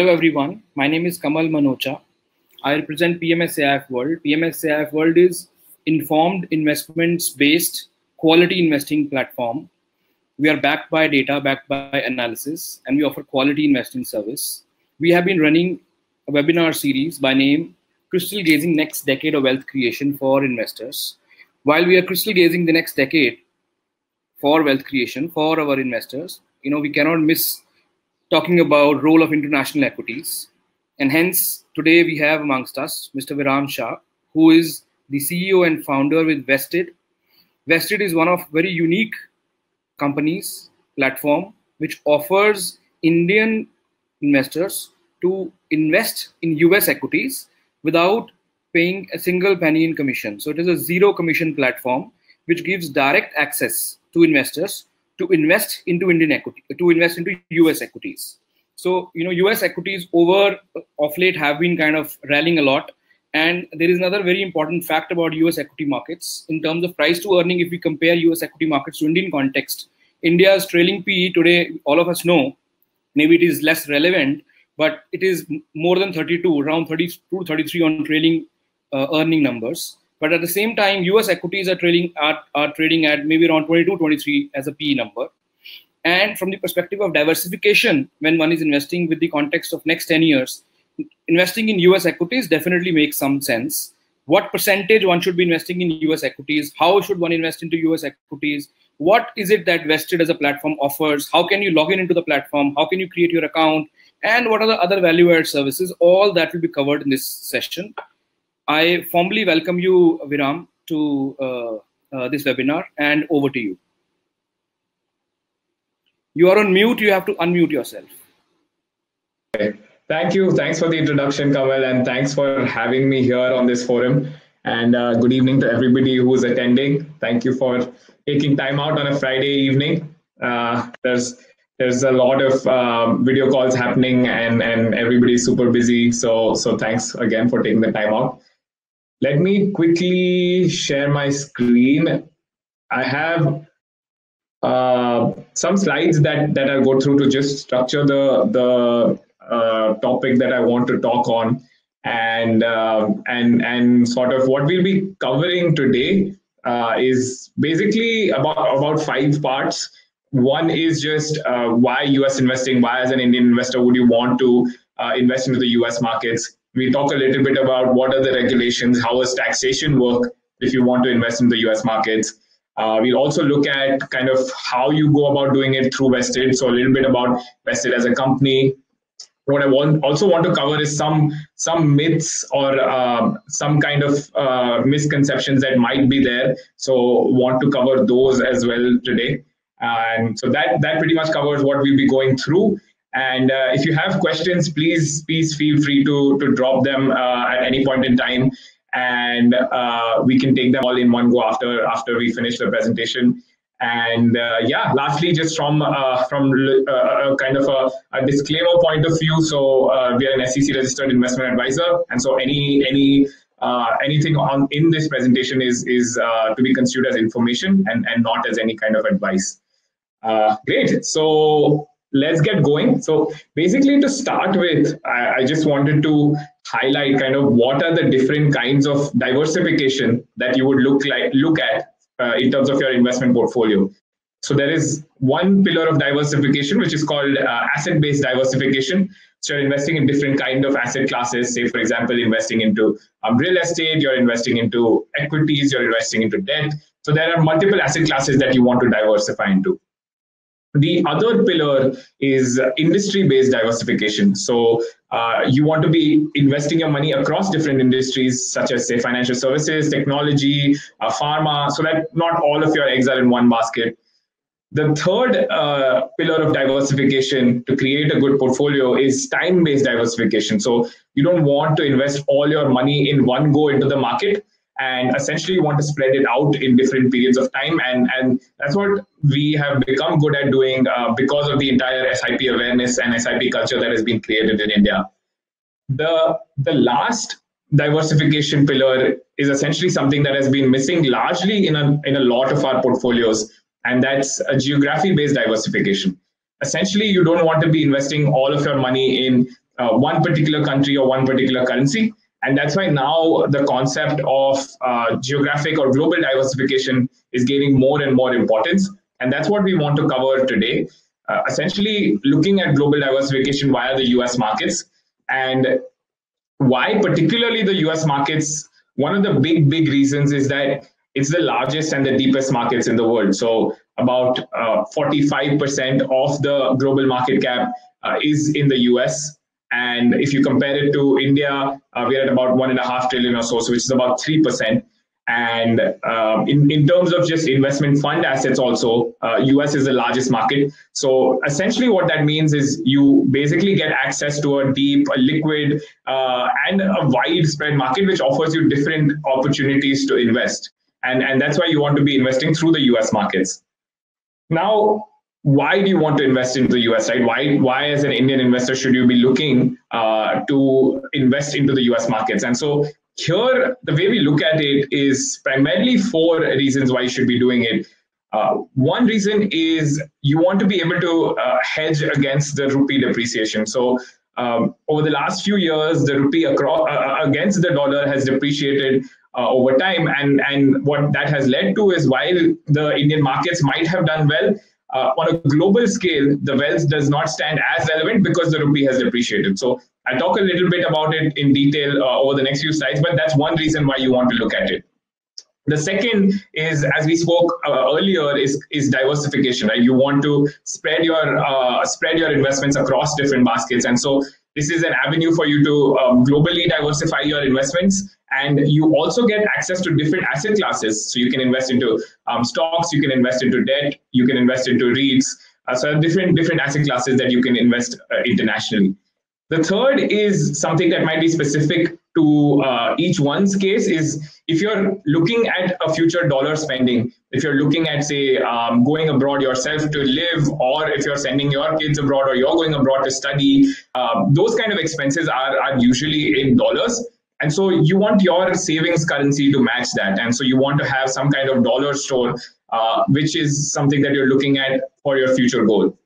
Hello everyone, my name is Kamal Manocha. I represent PMS World. PMS World is informed investments based quality investing platform. We are backed by data, backed by analysis, and we offer quality investing service. We have been running a webinar series by name Crystal Gazing Next Decade of Wealth Creation for Investors. While we are crystal gazing the next decade for wealth creation for our investors, you know, we cannot miss talking about role of international equities. And hence, today we have amongst us Mr. Viram Shah, who is the CEO and founder with Vested. Vested is one of very unique companies, platform, which offers Indian investors to invest in US equities without paying a single penny in commission. So it is a zero commission platform which gives direct access to investors to invest into Indian equity, to invest into US equities. So, you know, US equities over of late have been kind of rallying a lot. And there is another very important fact about US equity markets in terms of price to earning. If we compare US equity markets to Indian context, India's trailing PE today, all of us know, maybe it is less relevant, but it is more than 32, around 32, 33 on trailing uh, earning numbers. But at the same time, US equities are trading are, are trading at maybe around 22, 23 as a PE number. And from the perspective of diversification, when one is investing with the context of next 10 years, investing in US equities definitely makes some sense. What percentage one should be investing in US equities? How should one invest into US equities? What is it that Vested as a platform offers? How can you log in into the platform? How can you create your account? And what are the other value added services? All that will be covered in this session. I formally welcome you, Viram, to uh, uh, this webinar and over to you. You are on mute, you have to unmute yourself. Okay. Thank you. Thanks for the introduction, Kamal, and thanks for having me here on this forum. And uh, good evening to everybody who's attending. Thank you for taking time out on a Friday evening. Uh, there's there's a lot of um, video calls happening, and and everybody's super busy. So so thanks again for taking the time out. Let me quickly share my screen. I have uh, some slides that, that I'll go through to just structure the, the uh, topic that I want to talk on and, uh, and, and sort of what we'll be covering today uh, is basically about, about five parts. One is just uh, why US investing, why as an Indian investor would you want to uh, invest into the US markets? We talk a little bit about what are the regulations, how does taxation work if you want to invest in the US markets. Uh, we'll also look at kind of how you go about doing it through Vested. So a little bit about Vested as a company. What I want also want to cover is some some myths or uh, some kind of uh, misconceptions that might be there. So want to cover those as well today. And so that that pretty much covers what we'll be going through. And uh, if you have questions, please please feel free to to drop them uh, at any point in time, and uh, we can take them all in one go after after we finish the presentation. And uh, yeah, lastly, just from uh, from uh, kind of a, a, disclaimer point of view, so we are an SEC registered investment advisor, and so any any anything on in this presentation is is to be considered as information and and not as any kind of advice. great. So let's get going. So basically to start with, I, I, just wanted to highlight kind of what are the different kinds of diversification that you would look like look at uh, in terms of your investment portfolio. So there is one pillar of diversification which is called uh, asset-based diversification. So you're investing in different kind of asset classes. Say, for example, investing into um, real estate, you're investing into equities, you're investing into debt. So there are multiple asset classes that you want to diversify into. The other pillar is industry based diversification. So, uh, you want to be investing your money across different industries, such as, say, financial services, technology, uh, pharma, so that not all of your eggs are in one basket. The third uh, pillar of diversification to create a good portfolio is time based diversification. So, you don't want to invest all your money in one go into the market and essentially you want to spread it out in different periods of time. And and that's what we have become good at doing uh, because of the entire sip awareness and sip culture that has been created in india. The the last diversification pillar is essentially something that has been missing largely in a, in a lot of our portfolios and that's a geography based diversification. Essentially you don't want to be investing all of your money in uh, one particular country or one particular currency. And that's why now the concept of uh, geographic or global diversification is gaining more and more importance. And that's what we want to cover today. Uh, essentially, looking at global diversification via the US markets and why, particularly the US markets, one of the big, big reasons is that it's the largest and the deepest markets in the world. So, about uh, 45% of the global market cap uh, is in the US and if you compare it to India, uh, we're at about one and a half trillion or so, so which is about three percent. And um, in, in terms of just investment fund assets, also, uh, US is the largest market. So essentially, what that means is you basically get access to a deep, a liquid, uh, and a widespread market, which offers you different opportunities to invest. And, and that's why you want to be investing through the US markets. Now, why do you want to invest into the US, right? Why, why as an Indian investor should you be looking uh, to invest into the US markets? And so here, the way we look at it is primarily four reasons why you should be doing it. Uh, one reason is you want to be able to uh, hedge against the rupee depreciation. So um, over the last few years, the rupee across, uh, uh, against the dollar has depreciated uh, over time, and and what that has led to is while the Indian markets might have done well, uh, on a global scale, the wealth does not stand as relevant because the rupee has depreciated. So I'll talk a little bit about it in detail uh, over the next few slides, but that's one reason why you want to look at it. The second is, as we spoke uh, earlier, is is diversification. Right, you want to spread your uh, spread your investments across different baskets, and so this is an avenue for you to um, globally diversify your investments and you also get access to different asset classes. So you can invest into um, stocks you can invest into debt you can invest into reits. Uh, so different different asset classes that you can invest uh, internationally the third is something that might be specific to uh, each one's case is if you're looking at a future dollar spending if you're looking at say um, going abroad yourself to live or if you're sending your kids abroad or you're going abroad to study um, those kind of expenses are, are usually in dollars and so you want your savings currency to match that. And so you want to have some kind of dollar store, uh, which is something that you're looking at for your future goal.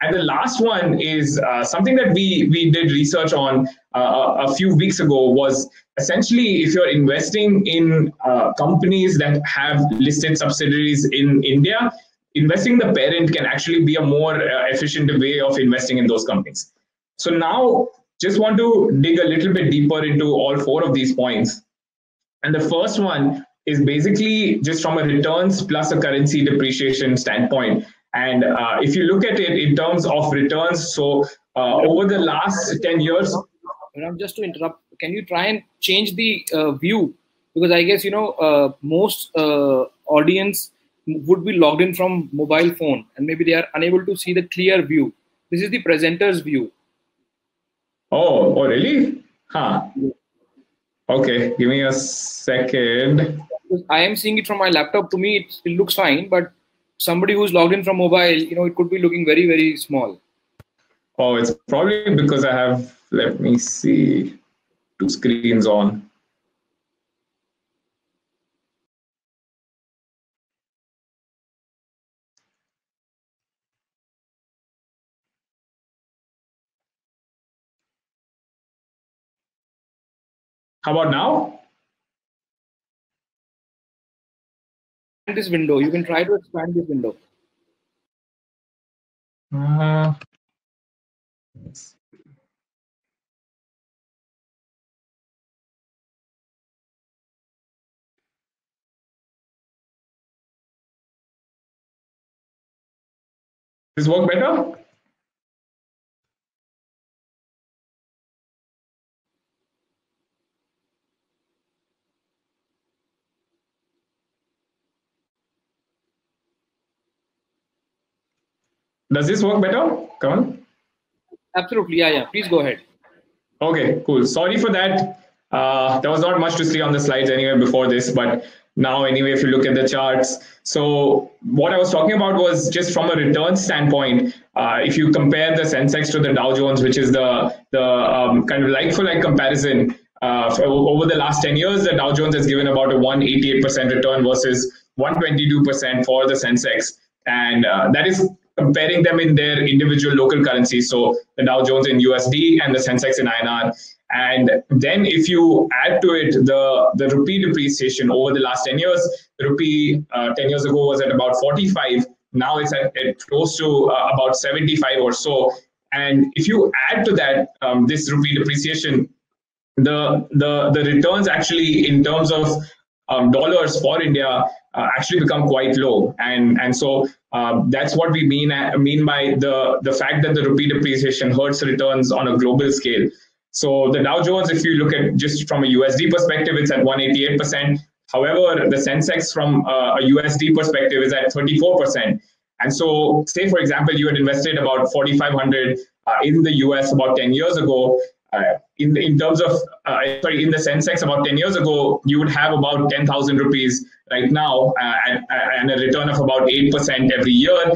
And the last one is uh, something that we we did research on uh, a few weeks ago was essentially if you're investing in uh, companies that have listed subsidiaries in India, investing the parent can actually be a more uh, efficient way of investing in those companies. So now just want to dig a little bit deeper into all four of these points. And the first one is basically just from a returns plus a currency depreciation standpoint. And uh, if you look at it in terms of returns, so uh, over the last 10 years. Just to interrupt, can you try and change the uh, view? Because I guess, you know, uh, most uh, audience would be logged in from mobile phone and maybe they are unable to see the clear view. This is the presenter's view. Oh, oh, really? Huh. Okay, give me a second. I am seeing it from my laptop. To me, it, it looks fine, but somebody who's logged in from mobile, you know, it could be looking very, very small. Oh, it's probably because I have, let me see, two screens on. How about now? This window, you can try to expand this window. Uh, Does this work better? Does this work better? Kamal. Absolutely. Yeah, yeah. Please go ahead. Okay, cool. Sorry for that. Uh, there was not much to see on the slides anyway before this, but now anyway, if you look at the charts. So what I was talking about was just from a return standpoint. Uh, if you compare the Sensex to the Dow Jones, which is the the um, kind of like for like comparison, uh, over the last 10 years, the Dow Jones has given about a 188% return versus 122% for the Sensex. And uh, that is comparing them in their individual local currencies. So the Dow Jones in USD and the Sensex in INR. And then if you add to it the, the rupee depreciation over the last 10 years, the rupee uh, 10 years ago was at about 45. Now it's at, at close to uh, about 75 or so. And if you add to that um, this rupee depreciation, the, the, the returns actually in terms of um, dollars for India uh, actually become quite low. And, and so um, that's what we mean, uh, mean by the, the fact that the rupee depreciation hurts returns on a global scale. So the Dow Jones, if you look at just from a USD perspective, it's at 188%. However, the Sensex from uh, a USD perspective is at 34%. And so, say for example, you had invested about 4,500 uh, in the US about 10 years ago. Uh, in in terms of uh, sorry, in the Sensex about 10 years ago, you would have about 10,000 rupees right now uh, and, and, a return of about 8% every year.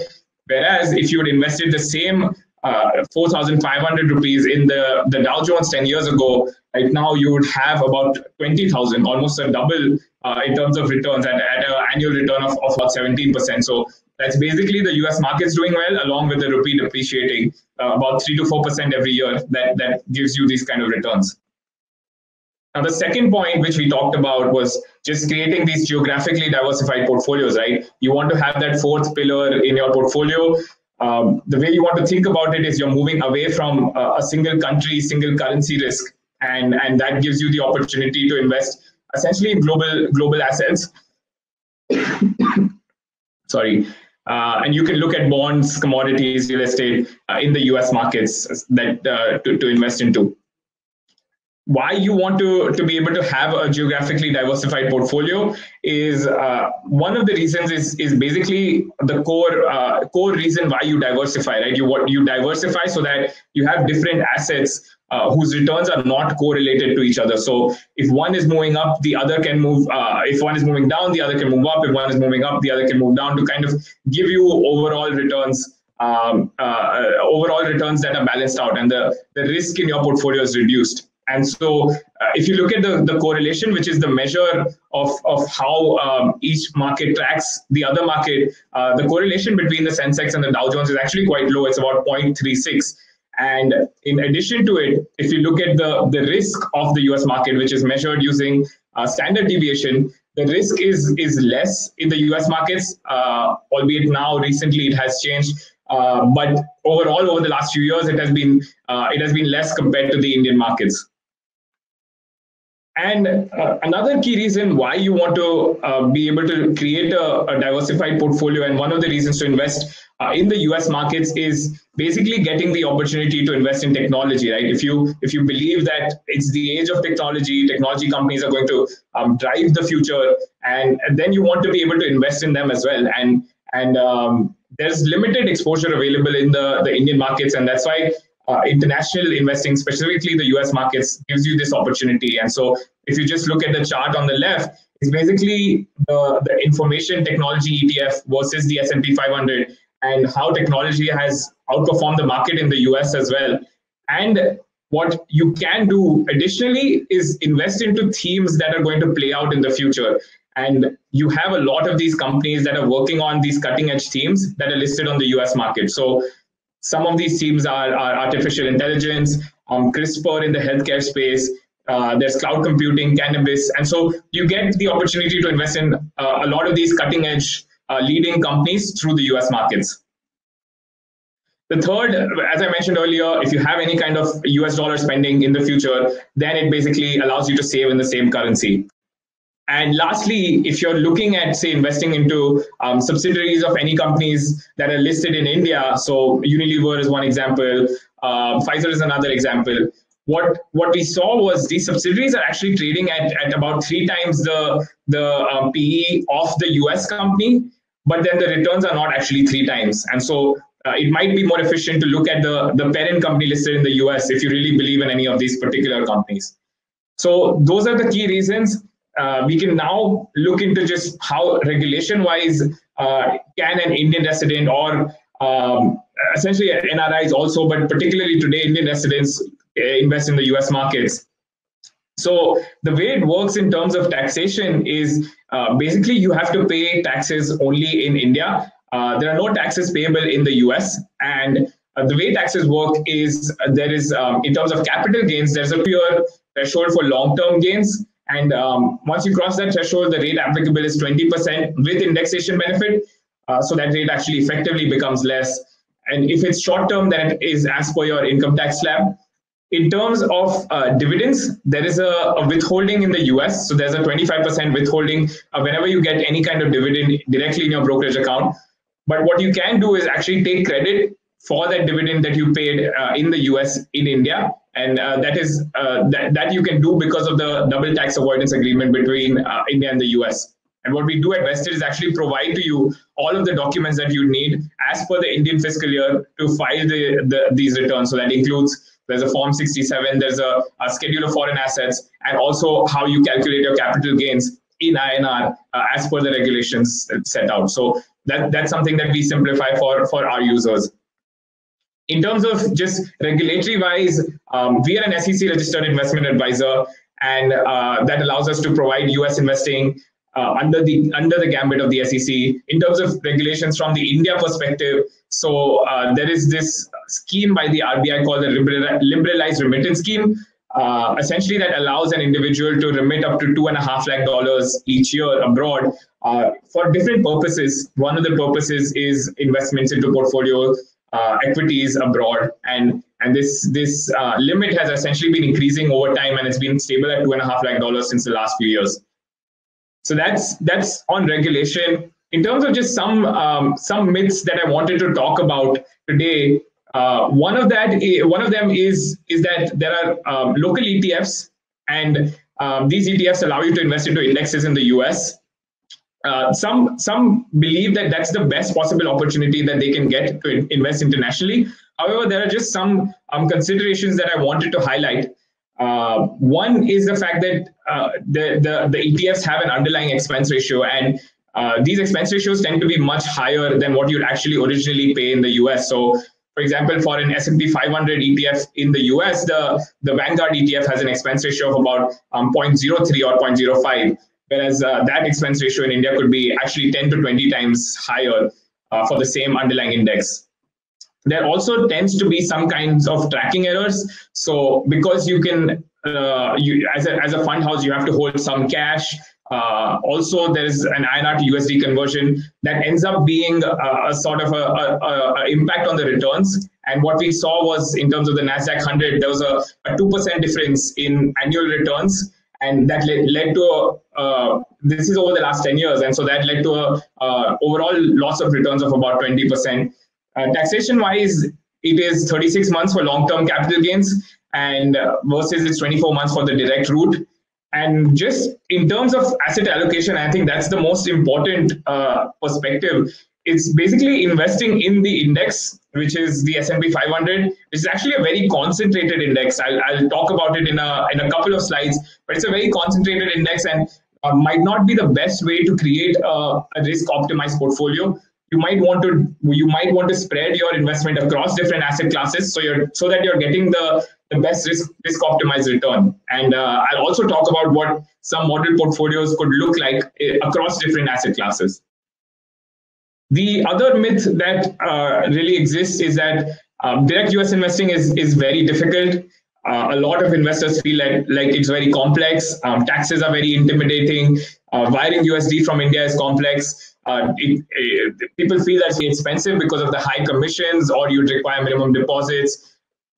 Whereas if you had invested the same uh, 4,500 rupees in the, the Dow Jones 10 years ago, right now you would have about 20,000, almost a double uh, in terms of returns at, at an annual return of, of about 17%. So that's basically the US markets doing well, along with the rupee depreciating uh, about 3 to 4% every year. That, that gives you these kind of returns. Now, the second point which we talked about was just creating these geographically diversified portfolios, right? You want to have that fourth pillar in your portfolio um, the way you want to think about it is you're moving away from uh, a single country, single currency risk, and and that gives you the opportunity to invest essentially in global global assets. Sorry. Uh, and you can look at bonds, commodities, real estate uh, in the US markets that uh, to, to invest into. Why you want to, to be able to have a geographically diversified portfolio is uh, one of the reasons is, is basically the core uh, core reason why you diversify right? You what you diversify so that you have different assets uh, whose returns are not correlated to each other so if one is moving up the other can move uh, if one is moving down the other can move up if one is moving up the other can move down to kind of give you overall returns um, uh, overall returns that are balanced out and the, the risk in your portfolio is reduced and so, uh, if you look at the, the correlation, which is the measure of, of how um, each market tracks the other market, uh, the correlation between the Sensex and the Dow Jones is actually quite low. It's about 0.36. And in addition to it, if you look at the, the risk of the US market, which is measured using uh, standard deviation, the risk is, is less in the US markets, uh, albeit now recently it has changed. Uh, but overall, over the last few years, it has been uh, it has been less compared to the Indian markets. And uh, another key reason why you want to uh, be able to create a, a, diversified portfolio, and one of the reasons to invest uh, in the U.S. markets is basically getting the opportunity to invest in technology. Right? If you if you believe that it's the age of technology, technology companies are going to um, drive the future, and, and, then you want to be able to invest in them as well. And and um, there's limited exposure available in the the Indian markets, and that's why uh, international investing, specifically the US markets, gives you this opportunity. And so, if you just look at the chart on the left, it's basically the, the information technology ETF versus the S&P 500 and how technology has outperformed the market in the US as well. And what you can do additionally is invest into themes that are going to play out in the future. And you have a lot of these companies that are working on these cutting edge themes that are listed on the US market. So some of these teams are, are artificial intelligence, um, CRISPR in the healthcare space. Uh, there's cloud computing, cannabis, and so you get the opportunity to invest in uh, a lot of these cutting edge uh, leading companies through the US markets. The third, as I mentioned earlier, if you have any kind of US dollar spending in the future, then it basically allows you to save in the same currency. And lastly, if you're looking at, say, investing into um, subsidiaries of any companies that are listed in India, so Unilever is one example, uh, Pfizer is another example. What what we saw was these subsidiaries are actually trading at, at about three times the the um, PE of the US company, but then the returns are not actually three times. And so uh, it might be more efficient to look at the, the parent company listed in the US if you really believe in any of these particular companies. So those are the key reasons uh, we can now look into just how regulation wise uh, can an Indian resident or um, essentially NRIs also, but particularly today Indian residents uh, invest in the US markets. So the way it works in terms of taxation is uh, basically you have to pay taxes only in India. Uh, there are no taxes payable in the US. And uh, the way taxes work is uh, there is, um, in terms of capital gains, there's a pure threshold for long term gains. And um, once you cross that threshold, the rate applicable is 20% with indexation benefit. Uh, so that rate actually effectively becomes less. And if it's short term, then it is as per your income tax slab. In terms of uh, dividends, there is a, a, withholding in the US. So there's a 25% withholding uh, whenever you get any kind of dividend directly in your brokerage account. But what you can do is actually take credit for that dividend that you paid uh, in the US in India. And uh, that is uh, that, that you can do because of the double tax avoidance agreement between uh, India and the US. And what we do at Vested is actually provide to you all of the documents that you need as per the Indian fiscal year to file the, the these returns. So that includes there's a Form 67, there's a, a schedule of foreign assets, and also how you calculate your capital gains in INR uh, as per the regulations set out. So that, that's something that we simplify for, for our users. In terms of just regulatory wise, um, we are an SEC registered investment advisor, and uh, that allows us to provide US investing uh, under the under the gambit of the SEC in terms of regulations from the India perspective. So uh, there is this scheme by the RBI called the liberalized remittance scheme. Uh, essentially, that allows an individual to remit up to two and a half lakh dollars each year abroad uh, for different purposes. One of the purposes is investments into portfolio uh, equities abroad, and and this this uh, limit has essentially been increasing over time, and it's been stable at two and a half lakh dollars since the last few years. So that's that's on regulation. In terms of just some um, some myths that I wanted to talk about today, uh, one of that one of them is is that there are um, local ETFs, and um, these ETFs allow you to invest into indexes in the US. Uh, some some believe that that's the best possible opportunity that they can get to invest internationally. However, there are just some um, considerations that I wanted to highlight. Uh, one is the fact that uh, the, the, the ETFs have an underlying expense ratio, and uh, these expense ratios tend to be much higher than what you'd actually originally pay in the US. So, for example, for an S&P 500 ETF in the US, the, the Vanguard ETF has an expense ratio of about um, 0.03 or 0.05, whereas uh, that expense ratio in India could be actually 10 to 20 times higher uh, for the same underlying index there also tends to be some kinds of tracking errors. So because you can, uh, you as a as a fund house, you have to hold some cash. Uh, also, there is an INR to USD conversion that ends up being a, a sort of a, a, a, impact on the returns. And what we saw was in terms of the Nasdaq 100, there was a, a 2% difference in annual returns. And that led, led to uh, this is over the last 10 years. And so that led to a uh, overall loss of returns of about 20%. Uh, taxation wise, it is 36 months for long term capital gains and uh, versus it's 24 months for the direct route. And just in terms of asset allocation, I think that's the most important uh, perspective. It's basically investing in the index, which is the S&P 500, which is actually a very concentrated index. I'll, I'll talk about it in a in a couple of slides, but it's a very concentrated index and uh, might not be the best way to create a, a risk optimized portfolio you might want to you might want to spread your investment across different asset classes so you're so that you're getting the the best risk risk optimized return. And uh, i'll also talk about what some model portfolios could look like eh, across different asset classes. The other myth that uh, really exists is that um, direct us investing is is very difficult. Uh, a lot of investors feel like, like it's very complex. Um, taxes are very intimidating. Uh, wiring usd from india is complex. Uh, it, it, people feel that it's expensive because of the high commissions or you'd require minimum deposits.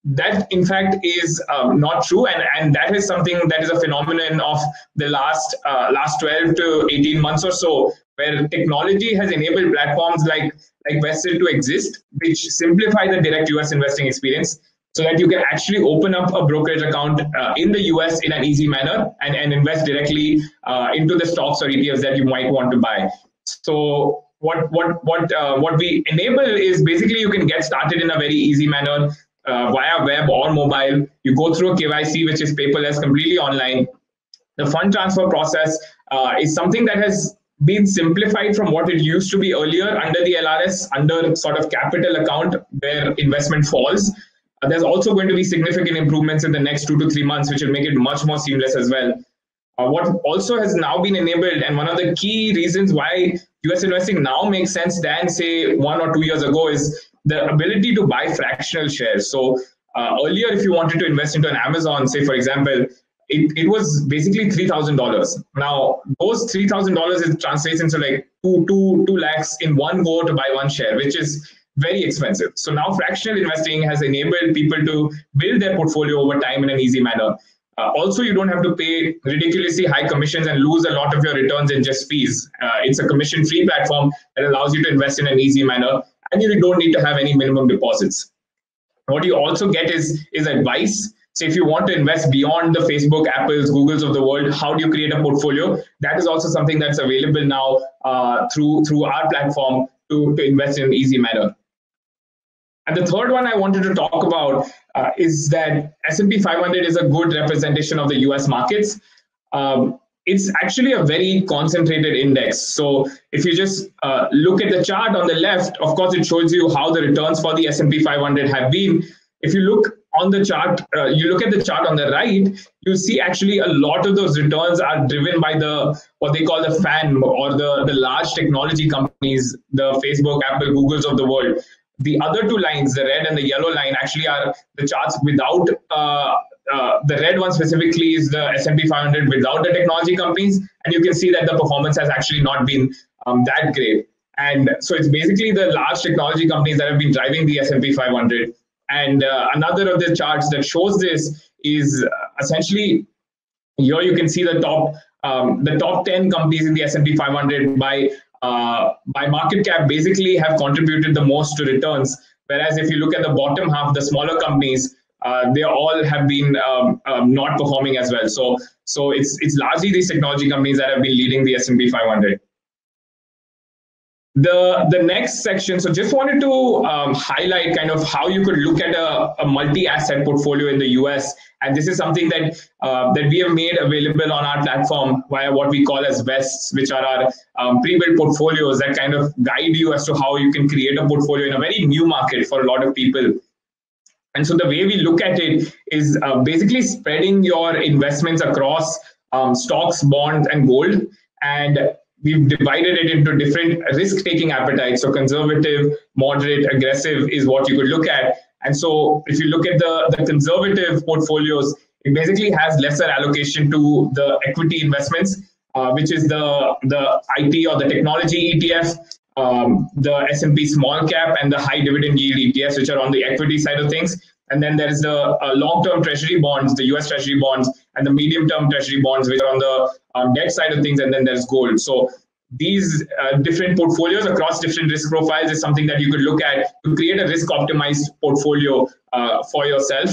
That, in fact, is um, not true, and, and that is something that is a phenomenon of the last uh, last 12 to 18 months or so, where technology has enabled platforms like like Vested to exist, which simplify the direct US investing experience so that you can actually open up a brokerage account uh, in the US in an easy manner and, and invest directly uh, into the stocks or ETFs that you might want to buy. So what what what uh, what we enable is basically you can get started in a very easy manner uh, via web or mobile. You go through a KYC, which is paperless, completely online. The fund transfer process uh, is something that has been simplified from what it used to be earlier under the LRS, under sort of capital account where investment falls. Uh, there's also going to be significant improvements in the next two to three months, which will make it much more seamless as well. Uh, what also has now been enabled, and one of the key reasons why US investing now makes sense than say one or two years ago is the ability to buy fractional shares. So uh, earlier, if you wanted to invest into an Amazon, say for example, it, it was basically three thousand dollars. Now those three thousand dollars it translates into like two two two lakhs in one go to buy one share, which is very expensive. So now fractional investing has enabled people to build their portfolio over time in an easy manner. Uh, also, you don't have to pay ridiculously high commissions and lose a lot of your returns in just fees. Uh, it's a commission-free platform that allows you to invest in an easy manner, and you don't need to have any minimum deposits. What you also get is is advice. So if you want to invest beyond the Facebook, Apples, Googles of the world, how do you create a portfolio? That is also something that's available now uh, through through our platform to, to invest in an easy manner. And the third one I wanted to talk about uh, is that S&P 500 is a good representation of the US markets. Um, it's actually a very concentrated index. So if you just uh, look at the chart on the left, of course, it shows you how the returns for the S&P 500 have been. If you look on the chart, uh, you look at the chart on the right, you see actually a lot of those returns are driven by the what they call the FANG or the, the large technology companies, the Facebook, Apple, Googles of the world. The other two lines, the red and the yellow line, actually are the charts without uh, uh, the red one specifically is the S&P 500 without the technology companies, and you can see that the performance has actually not been um, that great. And so it's basically the large technology companies that have been driving the S&P 500. And uh, another of the charts that shows this is uh, essentially here you can see the top um, the top 10 companies in the S&P 500 by uh, by market cap basically have contributed the most to returns. Whereas if you look at the bottom half, the smaller companies, uh, they all have been um, um, not performing as well. So, so it's it's largely these technology companies that have been leading the S&P 500 the the next section so just wanted to um, highlight kind of how you could look at a, a, multi-asset portfolio in the us and this is something that uh, that we have made available on our platform via what we call as vests which are our um, pre-built portfolios that kind of guide you as to how you can create a portfolio in a very new market for a lot of people and so the way we look at it is uh, basically spreading your investments across um, stocks bonds and gold and we've divided it into different risk taking appetites. So conservative, moderate, aggressive is what you could look at. And so if you look at the, the conservative portfolios, it basically has lesser allocation to the equity investments, uh, which is the, the IT or the technology ETF, um, the S&P small cap and the high dividend yield ETFs, which are on the equity side of things. And then there is the uh, long-term treasury bonds, the US treasury bonds, and the medium-term treasury bonds, which are on the um, debt side of things. And then there's gold. So these uh, different portfolios across different risk profiles is something that you could look at to create a risk-optimized portfolio uh, for yourself.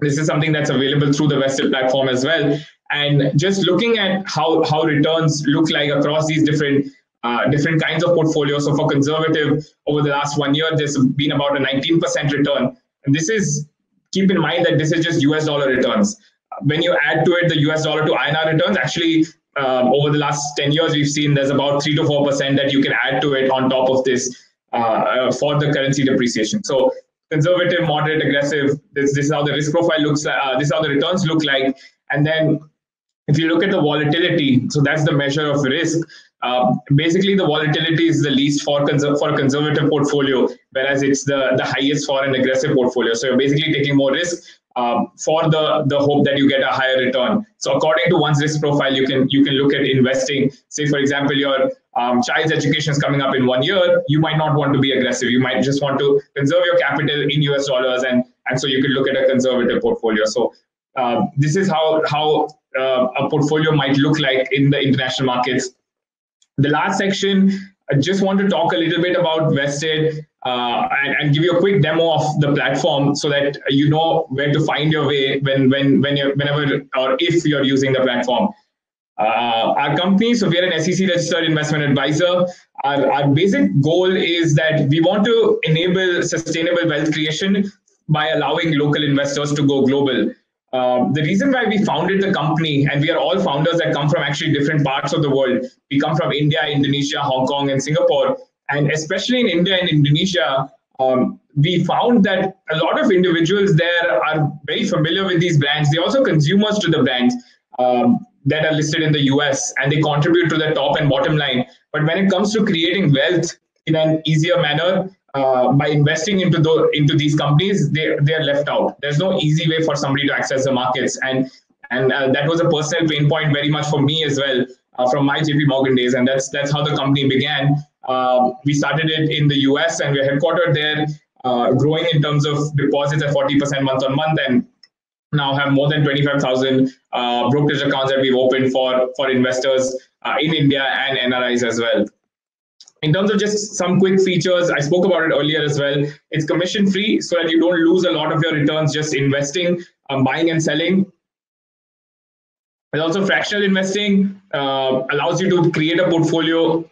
This is something that's available through the Vested platform as well. And just looking at how, how returns look like across these different uh, different kinds of portfolios. So for conservative, over the last one year, there's been about a 19% return and this is, keep in mind that this is just US dollar returns. When you add to it the US dollar to INR returns, actually um, over the last 10 years, we've seen there's about 3 to 4% that you can add to it on top of this uh, uh, for the currency depreciation. So conservative, moderate, aggressive, this, this is how the risk profile looks like, uh, this is how the returns look like. And then if you look at the volatility, so that's the measure of risk. Um, basically, the volatility is the least for conser- for a conservative portfolio, whereas it's the, the highest for an aggressive portfolio. So you're basically taking more risk um, for the, the hope that you get a higher return. So according to one's risk profile, you can you can look at investing. Say, for example, your um, child's education is coming up in one year. You might not want to be aggressive. You might just want to conserve your capital in US dollars, and and so you could look at a conservative portfolio. So uh, this is how how uh, a portfolio might look like in the international markets the last section, I just want to talk a little bit about Vested uh, and, and, give you a quick demo of the platform so that you know where to find your way when when when you whenever or if you're using the platform. Uh, our company, so we are an SEC registered investment advisor. Our, our basic goal is that we want to enable sustainable wealth creation by allowing local investors to go global. Um, the reason why we founded the company, and we are all founders that come from actually different parts of the world. We come from India, Indonesia, Hong Kong, and Singapore. And especially in India and Indonesia, um, we found that a lot of individuals there are very familiar with these brands. They're also consumers to the brands. Um, that are listed in the US and they contribute to the top and bottom line. But when it comes to creating wealth in an easier manner, uh, by investing into the into these companies, they they are left out. There's no easy way for somebody to access the markets, and and uh, that was a personal pain point very much for me as well uh, from my JP Morgan days, and that's that's how the company began. Um, we started it in the US, and we're headquartered there, uh, growing in terms of deposits at 40% month on month, and now have more than 25,000 uh, brokerage accounts that we've opened for for investors uh, in India and NRIs as well. In terms of just some quick features, I spoke about it earlier as well. It's commission free so that you don't lose a lot of your returns just investing, um, buying and selling. There's also fractional investing, uh, allows you to create a portfolio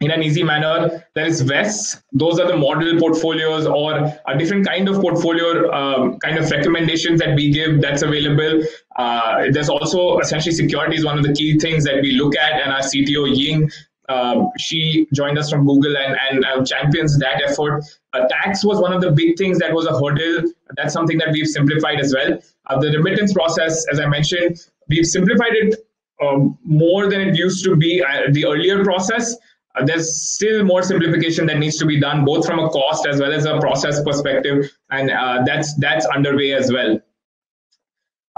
in an easy manner. There is vests; those are the model portfolios or a different kind of portfolio um, kind of recommendations that we give that's available. Uh, there's also essentially security is one of the key things that we look at, and our CTO Ying um, she joined us from Google and, and uh, champions that effort. Uh, tax was one of the big things that was a hurdle. That's something that we've simplified as well. Uh, the remittance process, as I mentioned, we've simplified it um, more than it used to be uh, the earlier process. Uh, there's still more simplification that needs to be done, both from a cost as well as a process perspective, and uh, that's that's underway as well.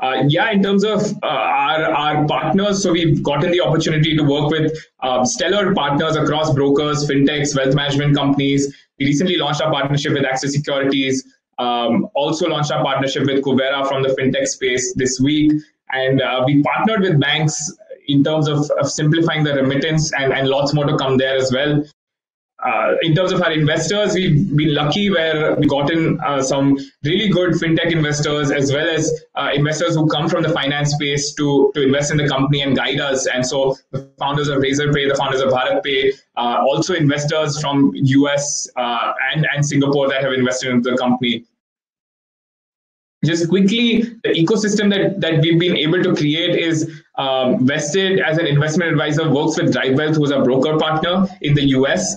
Uh, yeah, in terms of uh, our, our partners, so we've gotten the opportunity to work with uh, stellar partners across brokers, fintechs, wealth management companies. We recently launched our partnership with Axis Securities, um, also launched our partnership with Kuvera from the fintech space this week. And uh, we partnered with banks in terms of, of simplifying the remittance and, and lots more to come there as well uh, in terms of our investors, we've been lucky where we've gotten uh, some really good fintech investors as well as uh, investors who come from the finance space to, to invest in the company and guide us. And so the founders of Razorpay, the founders of BharatPe, uh, also investors from US uh, and, and Singapore that have invested in the company. Just quickly, the ecosystem that, that we've been able to create is um, Vested as an investment advisor works with DriveWealth, who's a broker partner in the US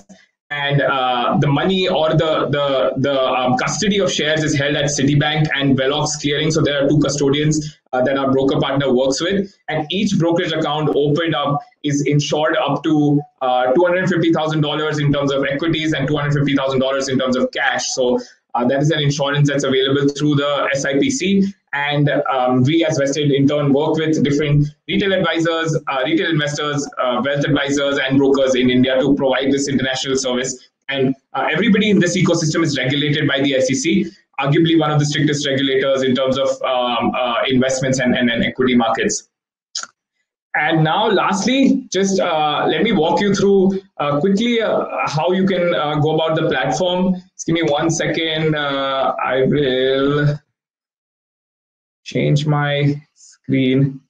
and uh, the money or the the the um, custody of shares is held at Citibank and Velox Clearing. So there are two custodians uh, that our broker partner works with, and each brokerage account opened up is insured up to uh, two hundred fifty thousand dollars in terms of equities and two hundred fifty thousand dollars in terms of cash. So uh, that is an insurance that's available through the SIPC. And um, we, as Vested, in turn, work with different retail advisors, uh, retail investors, uh, wealth advisors, and brokers in India to provide this international service. And uh, everybody in this ecosystem is regulated by the SEC, arguably one of the strictest regulators in terms of um, uh, investments and, and, and equity markets. And now, lastly, just uh, let me walk you through uh, quickly uh, how you can uh, go about the platform. Just give me one second. Uh, I will change my screen.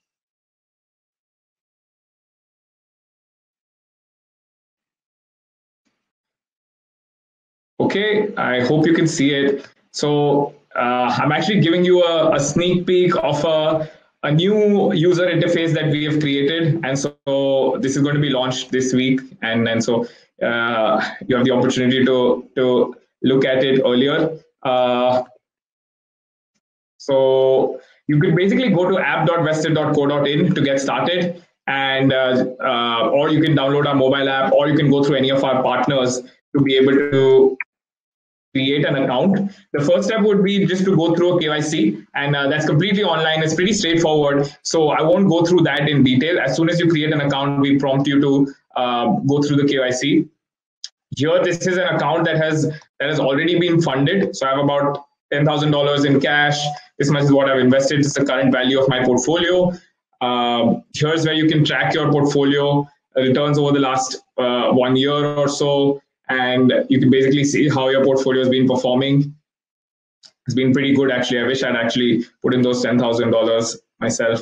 Okay, I hope you can see it. So uh, I'm actually giving you a, a sneak peek of a a new user interface that we have created. And so this is going to be launched this week. And, and so uh, you have the opportunity to, to look at it earlier. Uh, so you can basically go to app.vested.co.in to get started. And uh, uh, or you can download our mobile app, or you can go through any of our partners to be able to create an account. The first step would be just to go through a KYC, and uh, that's completely online. It's pretty straightforward. So I won't go through that in detail. As soon as you create an account, we prompt you to uh, go through the KYC. Here, this is an account that has that has already been funded. So I have about ten thousand dollars in cash. This much is what I've invested. This is the current value of my portfolio. Uh, here's where you can track your portfolio returns over the last uh, one year or so and you can basically see how your portfolio has been performing. It's been pretty good actually. I wish I'd actually put in those ten thousand dollars myself.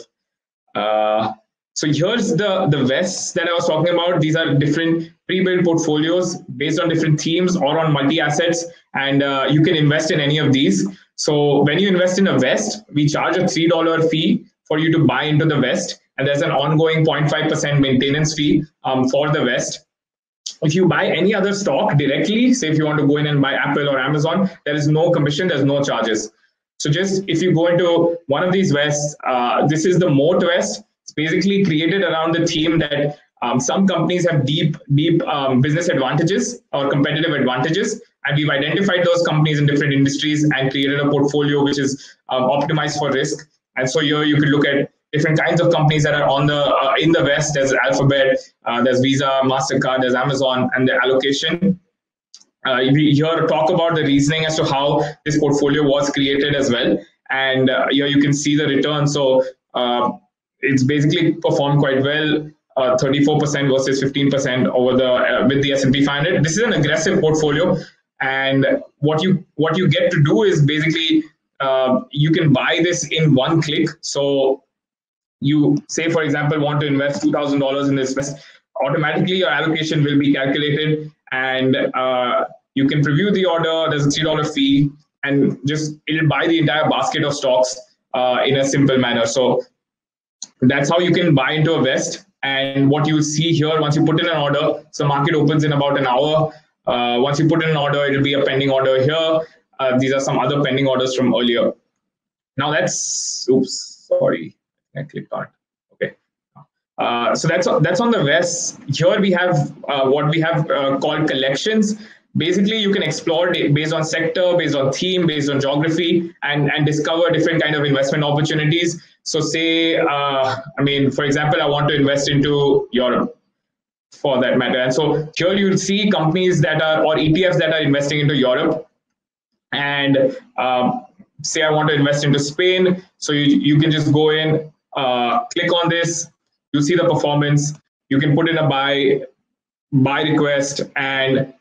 Uh, so here's the the vests that I was talking about. These are different pre-built portfolios based on different themes or on multi assets, and uh, you can invest in any of these. So when you invest in a vest, we charge a three dollar fee for you to buy into the vest, and there's an ongoing 0.5 percent maintenance fee um, for the vest if you buy any other stock directly, say if you want to go in and buy Apple or Amazon, there is no commission, there's no charges. So just if you go into one of these vests, uh, this is the Moat vest. It's basically created around the theme that um, some companies have deep, deep um, business advantages or competitive advantages, and we've identified those companies in different industries and created a portfolio which is um, optimized for risk. And so here you could look at different kinds of companies that are on the uh, in the West. There's Alphabet, uh, there's Visa, Mastercard, there's Amazon, and the allocation. Uh, we here talk about the reasoning as to how this portfolio was created as well, and uh, here you can see the return. So uh, it's basically performed quite well. 34% uh, versus 15% over the with the S&P 500. This is an aggressive portfolio, and what you what you get to do is basically you can buy this in one click. So you say, for example, want to invest $2,000 in this, vest, automatically your allocation will be calculated and uh, you can preview the order. There's a $3 fee and just it'll buy the entire basket of stocks uh, in a simple manner. So that's how you can buy into a Vest. And what you see here, once you put in an order, so market opens in about an hour. Uh, once you put in an order, it'll be a pending order here. Uh, these are some other pending orders from earlier. Now that's, oops, sorry. I clicked on it. Okay. Uh, so that's that's on the Vest. Here we have uh, what we have uh, called collections. Basically, you can explore based on sector, based on theme, based on geography, and and discover different kind of investment opportunities. So, say, uh, I mean, for example, I want to invest into Europe for that matter. And so here you'll see companies that are or ETFs that are investing into Europe. And um, say I want to invest into Spain, so you, you can just go in, uh, click on this, you see the performance. You can put in a buy buy request and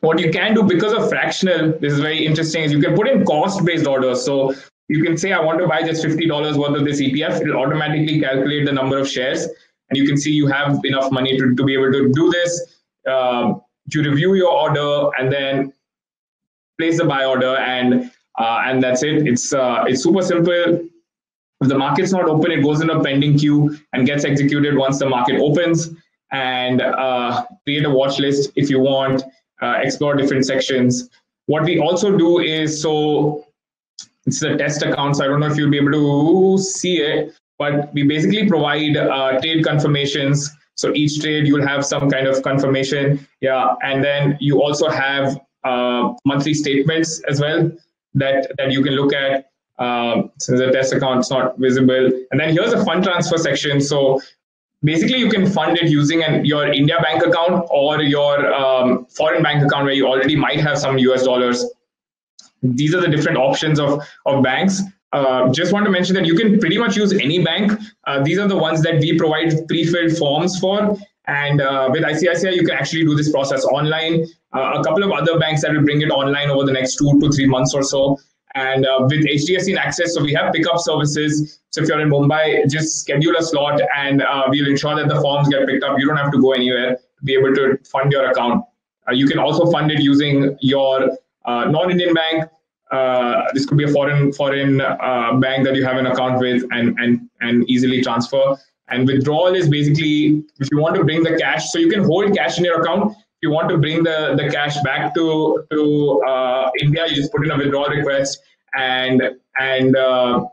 what you can do because of fractional this is very interesting is you can put in cost based orders so you can say i want to buy just $50 worth of this etf it'll automatically calculate the number of shares and you can see you have enough money to, to be able to do this uh, you review your order and then place the buy order and uh, and that's it it's uh, it's super simple if the market's not open, it goes in a pending queue and gets executed once the market opens. And uh, create a watch list if you want, uh, explore different sections. What we also do is so it's a test account, so I don't know if you'll be able to see it, but we basically provide uh, trade confirmations. So each trade you'll have some kind of confirmation, yeah, and then you also have uh, monthly statements as well that that you can look at um, since the test account is not visible. And then here's a fund transfer section. So basically you can fund it using an, your India bank account or your um, foreign bank account where you already might have some US dollars. These are the different options of, of banks. Uh, just want to mention that you can pretty much use any bank. Uh, these are the ones that we provide pre-filled forms for. And uh, with ICICI, you can actually do this process online. Uh, a couple of other banks that will bring it online over the next two to three months or so. And uh, with HDFC in Axis, so we have pickup services. So if you're in Mumbai, just schedule a slot and we'll ensure that the forms get picked up. You don't have to go anywhere to be able to fund your account. You can also fund it using your non-Indian bank. Uh, this could be a foreign foreign uh, bank that you have an account with and, and, and easily transfer. And withdrawal is basically if you want to bring the cash, so you can hold cash in your account If you want to bring the, the cash back to to uh, India, you just put in a withdrawal request, and and uh,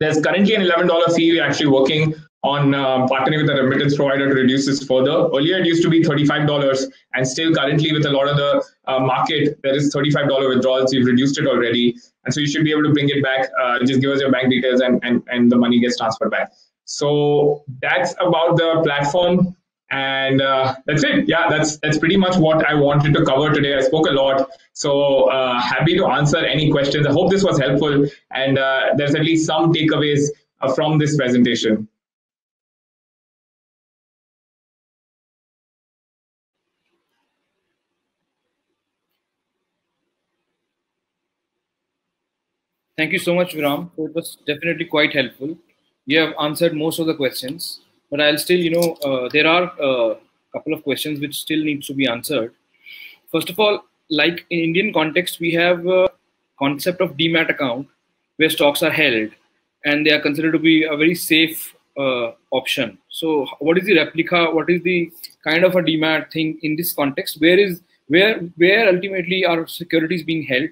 there's currently an eleven dollar fee. We're actually working on uh, partnering with a remittance provider to reduce this further. Earlier, it used to be thirty-five dollars, and still currently with a lot of the uh, market, there is thirty-five dollar withdrawals. You've reduced it already, and so you should be able to bring it back. Uh, just give us your bank details, and and and the money gets transferred back. So that's about the platform and uh, that's it yeah that's that's pretty much what i wanted to cover today i spoke a lot so uh, happy to answer any questions i hope this was helpful and uh, there's at least some takeaways from this presentation Thank you so much, Viram. It was definitely quite helpful. You have answered most of the questions but I'll still, you know, uh, there are a uh, couple of questions which still needs to be answered. First of all, like in Indian context, we have a concept of demat account where stocks are held and they are considered to be a very safe uh, option. So what is the replica? What is the kind of a demat thing in this context? Where is where where ultimately are securities being held?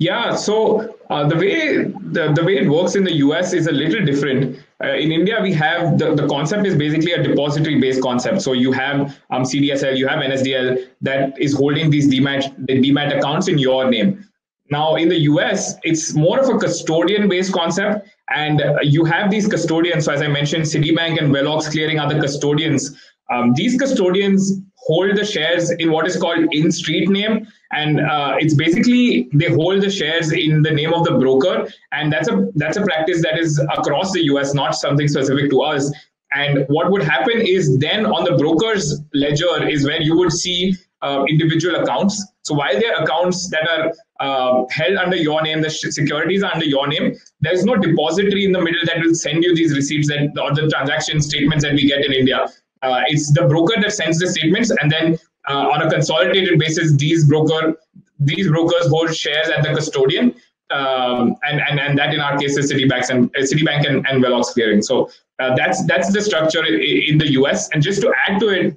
Yeah, so uh, the way the, the way it works in the US is a little different. uh, in India, we have the, the concept is basically a depository based concept. So you have um, CDSL, you have NSDL that is holding these demat, the demat accounts in your name. Now, in the US, it's more of a custodian based concept. And uh, you have these custodians. So, as I mentioned, Citibank and Velox Clearing are the custodians. Um, these custodians hold the shares in what is called in street name and uh, it's basically they hold the shares in the name of the broker. And that's a that's a practice that is across the us not something specific to us. And what would happen is then on the broker's ledger is where you would see uh, individual accounts. So while there are accounts that are uh, held under your name the securities are under your name there's no depository in the middle that will send you these receipts that or the transaction statements that we get in india. Uh, it's the broker that sends the statements, and then uh, on a consolidated basis, these broker these brokers hold shares at the custodian, um, and, and and that in our case is Citibank and uh, Citibank and, and Velox Clearing. So uh, that's that's the structure in the US. And just to add to it.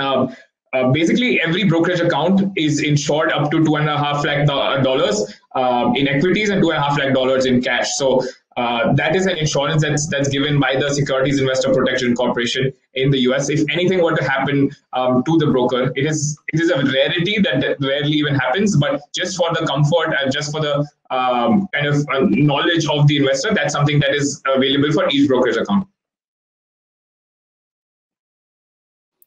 Um, uh, basically, every brokerage account is insured up to two and a half lakh dollars um, in equities and two and a half lakh dollars in cash. So uh, that is an insurance that's that's given by the Securities Investor Protection Corporation in the US. If anything were to happen um, to the broker, it is it is a rarity that rarely even happens. But just for the comfort and just for the um, kind of uh, knowledge of the investor, that's something that is available for each brokerage account.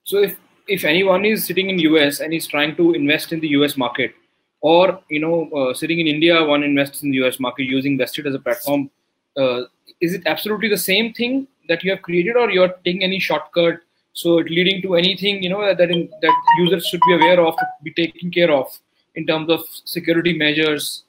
So if if anyone is sitting in US and is trying to invest in the US market, or you know uh, sitting in India, one invests in the US market using Vested as a platform uh, is it absolutely the same thing that you have created or you're taking any shortcut so it leading to anything you know that in, that users should be aware of be taken care of in terms of security measures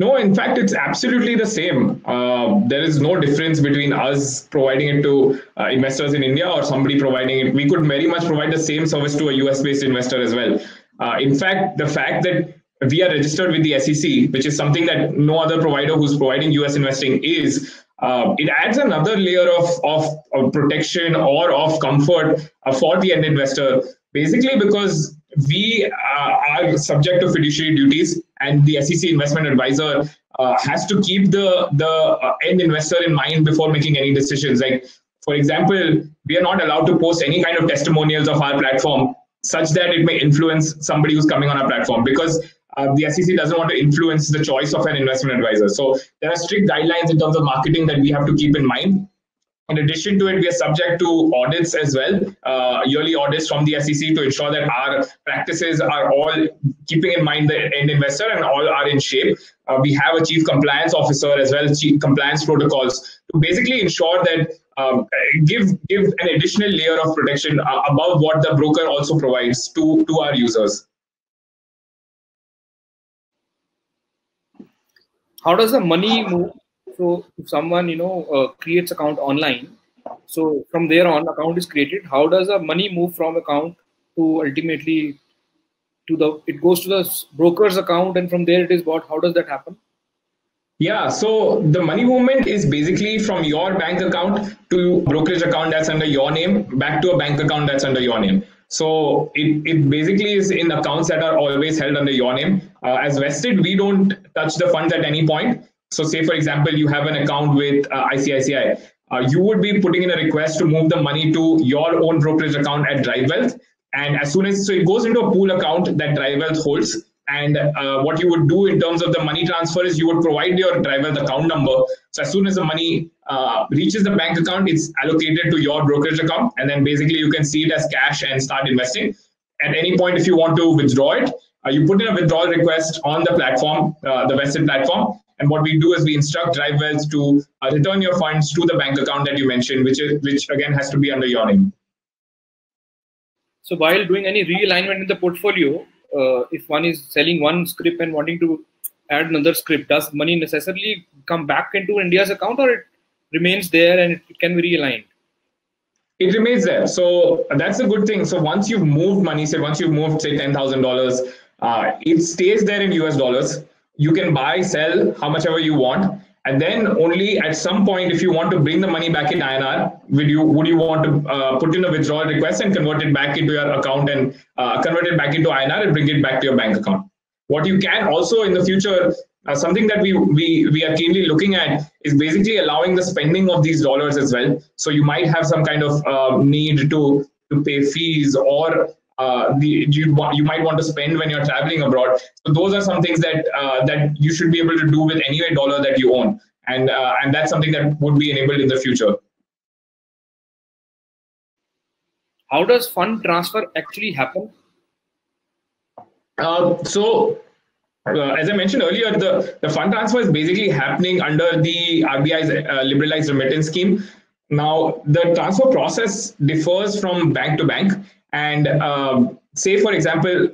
no, in fact, it's absolutely the same. Uh, there is no difference between us providing it to uh, investors in India or somebody providing it. We could very much provide the same service to a US based investor as well. Uh, in fact, the fact that we are registered with the SEC, which is something that no other provider who's providing US investing is. Uh, it adds another layer of, of, of protection or of comfort uh, for the end investor, basically because we uh, are subject to fiduciary duties, and the SEC investment advisor uh, has to keep the the uh, end investor in mind before making any decisions. Like, for example, we are not allowed to post any kind of testimonials of our platform such that it may influence somebody who's coming on our platform because uh, the SEC doesn't want to influence the choice of an investment advisor. So there are strict guidelines in terms of marketing that we have to keep in mind. In addition to it, we are subject to audits as well, uh, yearly audits from the SEC to ensure that our practices are all keeping in mind the end investor and all are in shape. Uh, we have a chief compliance officer as well, chief compliance protocols to basically ensure that um, give give an additional layer of protection uh, above what the broker also provides to to our users. How does the money move so if someone you know uh, creates account online so from there on account is created how does the money move from account to ultimately to the it goes to the broker's account and from there it is bought how does that happen yeah, so the money movement is basically from your bank account to brokerage account that's under your name back to a bank account that's under your name. So it, it basically is in accounts that are always held under your name. Uh, as vested, we don't touch the funds at any point. So say, for example, you have an account with uh, ICICI. Uh, you would be putting in a request to move the money to your own brokerage account at DriveWealth. And as soon as, so it goes into a pool account that DriveWealth holds. And uh, what you would do in terms of the money transfer is you would provide your DriveWealth account number. So as soon as the money uh, reaches the bank account, it's allocated to your brokerage account. And then basically you can see it as cash and start investing. At any point, if you want to withdraw it, uh, you put in a withdrawal request on the platform, uh, the vested platform. And what we do is we instruct DriveWealth to uh, return your funds to the bank account that you mentioned, which is which again has to be under your name. So while doing any realignment in the portfolio, uh, if one is selling one script and wanting to add another script, does money necessarily come back into India's account or it remains there and it can be realigned? It remains there. So that's a good thing. So once you've moved money, say once you've moved, say, $10,000, uh, it stays there in US dollars. You can buy, sell how much ever you want. And then only at some point, if you want to bring the money back in INR, would you would you want to uh, put in a withdrawal request and convert it back into your account and uh, convert it back into INR and bring it back to your bank account? What you can also in the future uh, something that we, we we are keenly looking at is basically allowing the spending of these dollars as well. So you might have some kind of uh, need to to pay fees or uh, the, you you might want to spend when you're traveling abroad. So those are some things that uh, that you should be able to do with any dollar that you own, and uh, and that's something that would be enabled in the future. How does fund transfer actually happen? Uh, so uh, as I mentioned earlier, the, the fund transfer is basically happening under the RBI's uh, liberalized remittance scheme. Now, the transfer process differs from bank to bank. And um, say, for example,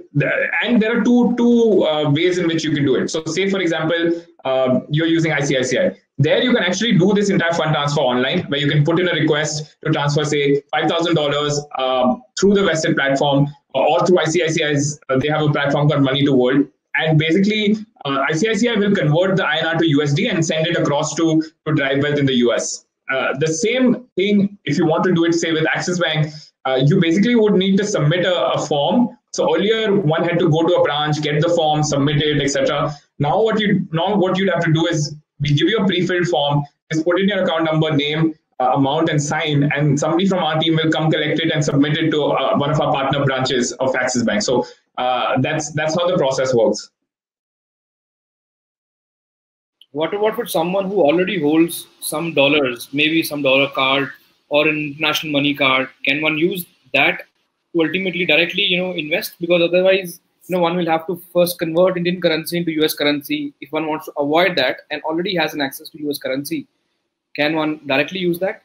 and there are two, two uh, ways in which you can do it. So, say, for example, uh, you're using ICICI. There, you can actually do this entire fund transfer online, where you can put in a request to transfer, say, $5,000 um, through the Vested platform or through ICICI's. Uh, they have a platform called Money2World and basically uh, ICICI will convert the INR to USD and send it across to to DriveWealth in the US. Uh, the same thing if you want to do it, say with Axis Bank, uh, you basically would need to submit a, a, form. So earlier one had to go to a branch, get the form, submit it, etc. Now what you now what you'd have to do is we give you a pre-filled form, just put in your account number, name, uh, amount, and sign, and somebody from our team will come collect it and submit it to uh, one of our partner branches of Axis Bank. So uh, that's that's how the process works. What about for someone who already holds some dollars, maybe some dollar card or an international money card? Can one use that to ultimately directly, you know, invest? Because otherwise, you know, one will have to first convert Indian currency into US currency if one wants to avoid that and already has an access to US currency. Can one directly use that?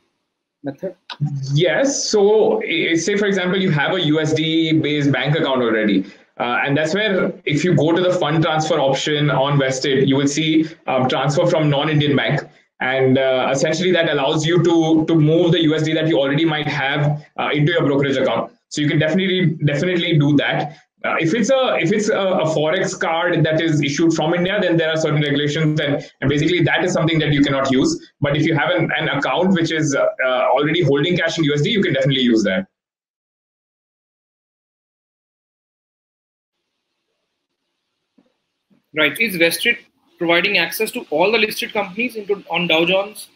method? Yes. So, say for example, you have a USD based bank account already. Uh, and that's where, if you go to the fund transfer option on Vested, you will see um, transfer from non-Indian bank, and uh, essentially that allows you to to move the USD that you already might have uh, into your brokerage account. So you can definitely definitely do that. Uh, if it's a if it's a, a, forex card that is issued from India, then there are certain regulations, and, and basically that is something that you cannot use. But if you have an, an account which is uh, already holding cash in USD, you can definitely use that. Right. Is Vested providing access to all the listed companies into on Dow Jones?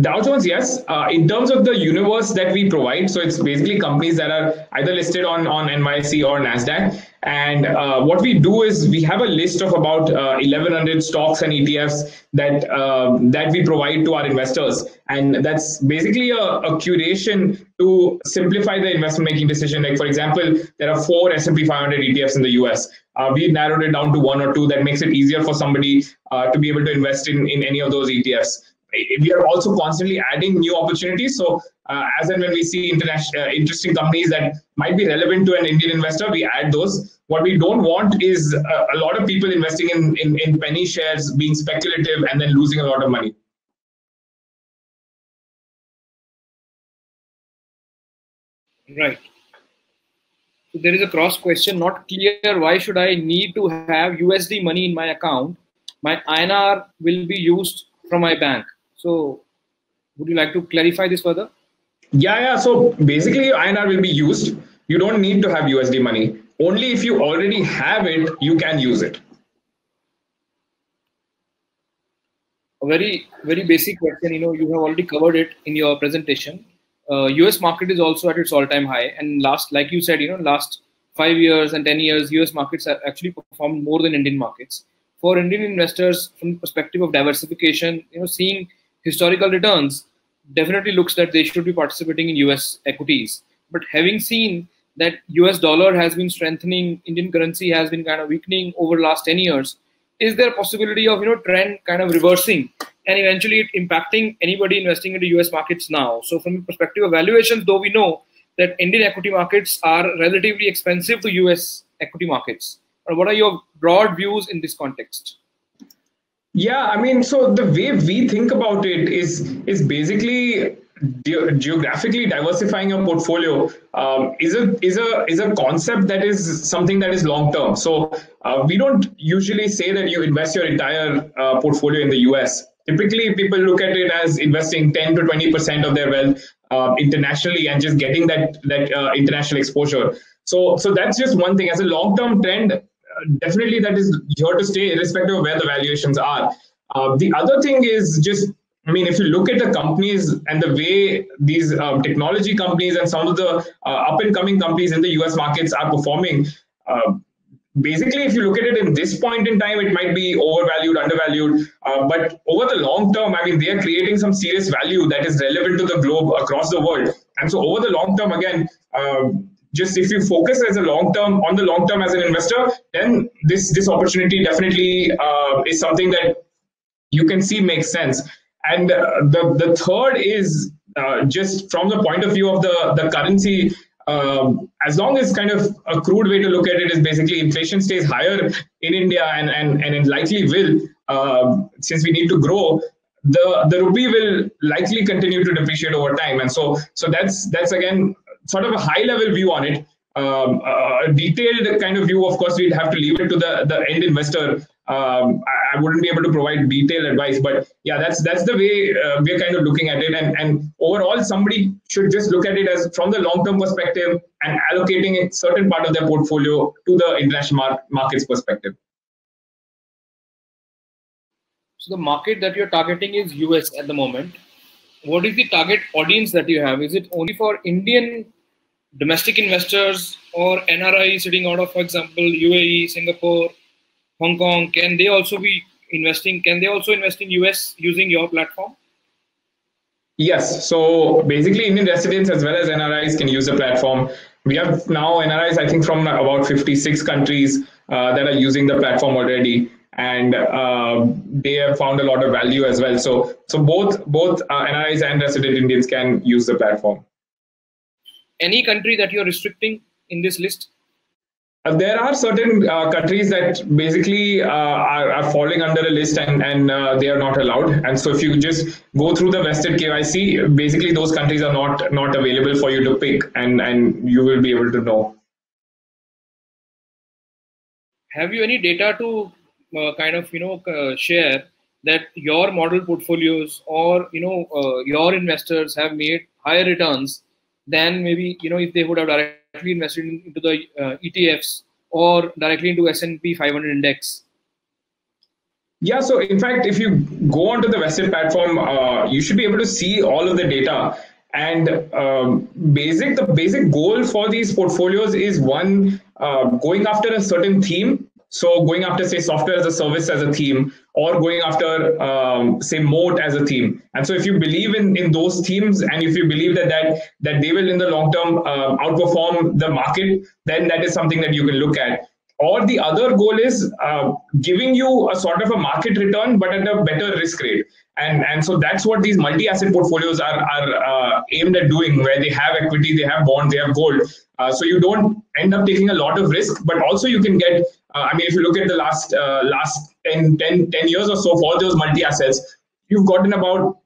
Dow Jones, yes. Uh, in terms of the universe that we provide, so it's basically companies that are either listed on, on NYSE or NASDAQ. And uh, what we do is we have a list of about uh, 1,100 stocks and ETFs that uh, that we provide to our investors, and that's basically a, a, curation to simplify the investment making decision. Like for example, there are four S&P 500 ETFs in the US. Uh, we narrowed it down to one or two that makes it easier for somebody uh, to be able to invest in in any of those ETFs we are also constantly adding new opportunities. So uh, as and when we see international uh, interesting companies that might be relevant to an Indian investor, we add those. What we don't want is uh, a lot of people investing in, in, in penny shares, being speculative, and then losing a lot of money. Right. So there is a cross question, not clear. Why should I need to have USD money in my account? My INR will be used from my bank. So would you like to clarify this further? Yeah, yeah. So basically, INR will be used. You don't need to have USD money. Only if you already have it, you can use it. A very, very basic question. You know, you have already covered it in your presentation. Uh, US market is also at its all-time high, and last, like you said, you know, last five years and ten years, US markets have actually performed more than Indian markets. For Indian investors, from the perspective of diversification, you know, seeing historical returns definitely looks that they should be participating in US equities. But having seen that US dollar has been strengthening, Indian currency has been kind of weakening over the last 10 years, is there a possibility of you know trend kind of reversing and eventually impacting anybody investing into US markets now? So from the perspective of valuations, though we know that Indian equity markets are relatively expensive to US equity markets. What are your broad views in this context? Yeah, I mean, so the way we think about it is is basically ge- geographically diversifying your portfolio um, is a is a is a concept that is something that is long term. So uh, we don't usually say that you invest your entire uh, portfolio in the U.S. Typically, people look at it as investing 10 to 20 percent of their wealth uh, internationally and just getting that that uh, international exposure. So so that's just one thing. As a long term trend, definitely that is here to stay, irrespective of where the valuations are. Uh, the other thing is just I mean, if you look at the companies and the way these um, technology companies and some of the uh, up and coming companies in the US markets are performing, uh, basically, if you look at it in this point in time, it might be overvalued, undervalued. Uh, but over the long term, I mean, they are creating some serious value that is relevant to the globe across the world. And so, over the long term, again, um, just if you focus as a long term on the long term as an investor, then this this opportunity definitely uh, is something that you can see makes sense. And uh, the the third is uh, just from the point of view of the the currency um, as long as kind of a crude way to look at it is basically inflation stays higher in India and and, and it likely will uh, since we need to grow the the rupee will likely continue to depreciate over time and so so that's that's again sort of a high level view on it um, a detailed kind of view of course we'd have to leave it to the the end investor um, I, I, wouldn't be able to provide detailed advice, but yeah, that's that's the way uh, we're kind of looking at it. And and overall, somebody should just look at it as from the long term perspective and allocating a certain part of their portfolio to the international mar- markets perspective. So the market that you're targeting is US at the moment. What is the target audience that you have? Is it only for Indian domestic investors or NRI sitting out of, for example, UAE, Singapore? Hong Kong, can they also be investing? Can they also invest in US using your platform? Yes. So basically, Indian residents as well as NRIs can use the platform. We have now NRIs, I think, from about 56 countries uh, that are using the platform already, and uh, they have found a lot of value as well. So, so both both uh, NRIs and resident Indians can use the platform. Any country that you're restricting in this list? Uh, there are certain uh, countries that basically uh, are, are, falling under a list and, and uh, they are not allowed. And so if you just go through the vested KYC, basically those countries are not not available for you to pick and, and you will be able to know. Have you any data to kind of you know uh, share that your model portfolios or you know your investors have made higher returns than maybe you know if they would have directly invested into the uh, ETFs or directly into S&P 500 index? Yeah, so in fact, if you go onto the Vested platform, uh, you should be able to see all of the data. And um, basic, the basic goal for these portfolios is one, uh, going after a certain theme so going after, say, software as a service as a theme, or going after, um, say, moat as a theme. And so, if you believe in in those themes, and if you believe that that that they will in the long term uh, outperform the market, then that is something that you can look at. Or the other goal is uh, giving you a sort of a market return, but at a better risk rate. And and so that's what these multi-asset portfolios are are uh, aimed at doing, where they have equity, they have bonds, they have gold. Uh, so you don't end up taking a lot of risk, but also you can get uh, I mean, if you look at the last uh, last 10, 10, 10 years or so for those multi assets, you've gotten about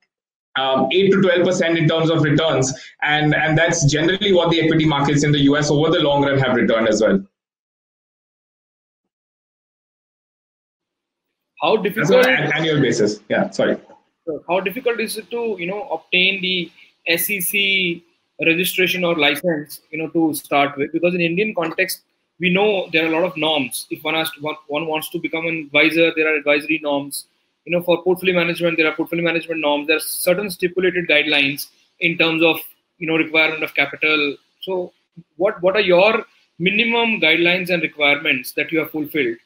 um, 8 to 12 percent in terms of returns, and and that's generally what the equity markets in the US over the long run have returned as well. How difficult? an annual basis. Yeah, sorry. How difficult is it to you know obtain the SEC registration or license you know to start with? Because in Indian context, we know there are a lot of norms. If one has to, one, one wants to become an advisor, there are advisory norms. You know, for portfolio management, there are portfolio management norms. There are certain stipulated guidelines in terms of you know requirement of capital. So, what what are your minimum guidelines and requirements that you have fulfilled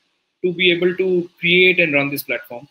to be able to create and run this platform?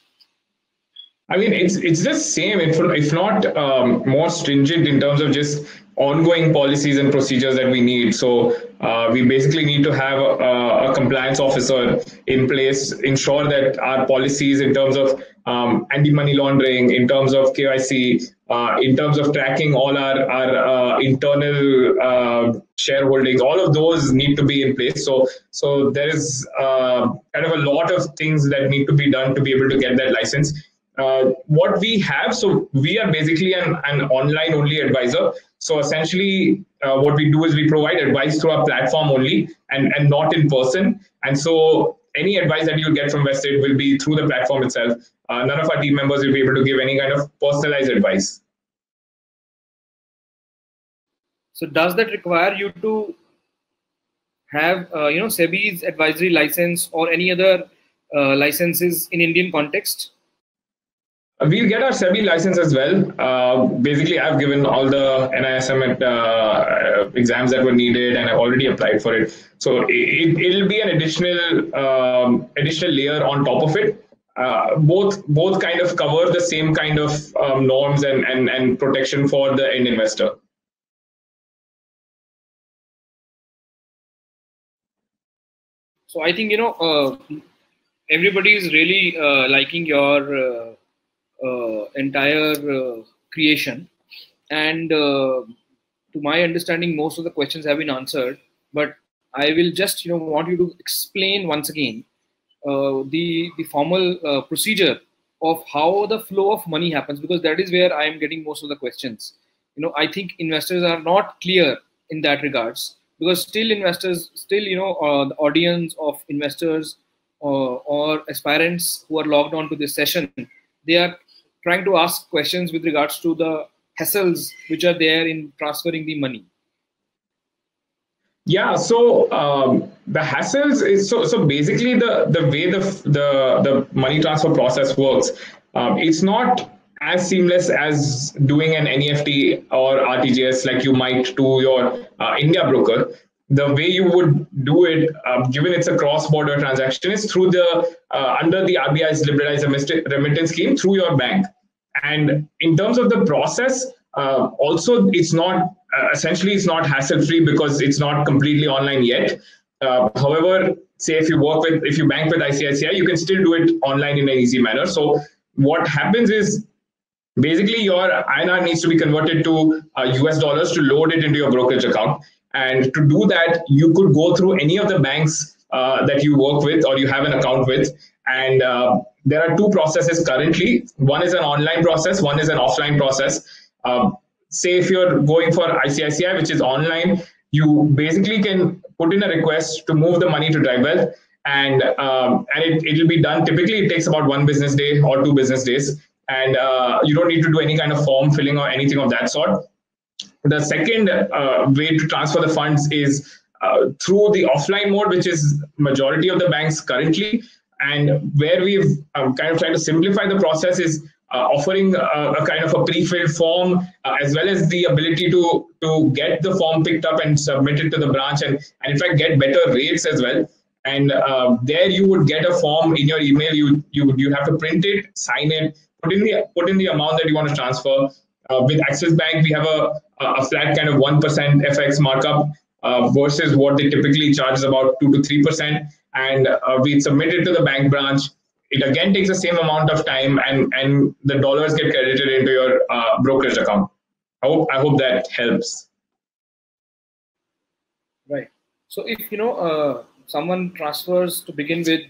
I mean, it's it's the same, if, if not um, more stringent in terms of just ongoing policies and procedures that we need. So uh, we basically need to have a, a, compliance officer in place, ensure that our policies in terms of um, anti-money laundering, in terms of KYC, uh, in terms of tracking all our, our uh, internal uh, shareholdings, all of those need to be in place. So, so there is uh, kind of a lot of things that need to be done to be able to get that license uh, what we have, so we are basically an, an online only advisor. So essentially, uh, what we do is we provide advice through our platform only and, and not in person. And so any advice that you'll get from Vested will be through the platform itself. Uh, none of our team members will be able to give any kind of personalized advice. So does that require you to have uh, you know SEBI's advisory license or any other uh, licenses in Indian context? We'll get our SEBI license as well. Uh, basically, I've given all the NISM uh, exams that were needed, and I've already applied for it. So it, will be an additional um, additional layer on top of it. Uh, both both kind of cover the same kind of um, norms and, and and protection for the end investor. So I think you know uh, everybody is really uh, liking your uh, uh, entire uh, creation. And uh, to my understanding, most of the questions have been answered. But I will just, you know, want you to explain once again the the formal procedure of how the flow of money happens because that is where I am getting most of the questions. You know, I think investors are not clear in that regards because still investors, still you know, uh, the audience of investors uh, or aspirants who are logged on to this session, they are trying to ask questions with regards to the hassles which are there in transferring the money. Yeah so um, the hassles is so so basically the the way the the, the money transfer process works um, it's not as seamless as doing an neft or rtgs like you might to your uh, india broker the way you would do it, uh, given it's a cross-border transaction, is through the uh, under the RBI's liberalized remittance scheme through your bank. And in terms of the process, uh, also it's not uh, essentially it's not hassle-free because it's not completely online yet. Uh, however, say if you work with if you bank with ICICI, you can still do it online in an easy manner. So what happens is basically your INR needs to be converted to US uh, dollars to load it into your brokerage account and to do that, you could go through any of the banks uh, that you work with or you have an account with. And uh, there are two processes currently. One is an online process, one is an offline process. Um, say if you're going for ICICI, which is online, you basically can put in a request to move the money to DriveWealth and um, and it, it will be done. Typically, it takes about one business day or two business days, and uh, you don't need to do any kind of form filling or anything of that sort. The second uh, way to transfer the funds is uh, through the offline mode, which is majority of the banks currently. And where we've um, kind of tried to simplify the process is uh, offering a, a, kind of a pre-filled form uh, as well as the ability to to get the form picked up and submitted to the branch and, and in fact get better rates as well and uh, there you would get a form in your email you you you have to print it sign it put in the put in the amount that you want to transfer uh, with Axis Bank, we have a, a flat kind of 1% FX markup uh, versus what they typically charge is about 2 to 3%. And uh, we submit it to the bank branch. It again takes the same amount of time, and, and the dollars get credited into your uh, brokerage account. I hope, I hope that helps. Right. So if you know uh, someone transfers to begin with